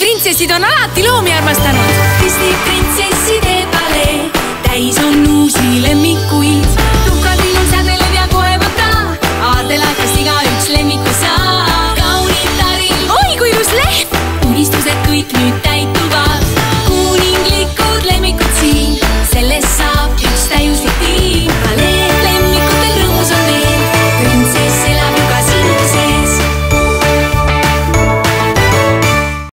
printsessid on alati loomi armastanud. Disney printsesside palee täis on uusi lemmikuid. tuhkatriin on sädelev ja kohe võta, e aardela kas igaüks lemmikuid.